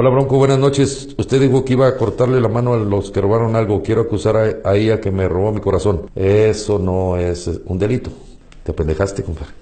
Hola Bronco, buenas noches. Usted dijo que iba a cortarle la mano a los que robaron algo. Quiero acusar a, a ella que me robó mi corazón. Eso no es un delito. Te pendejaste, compadre.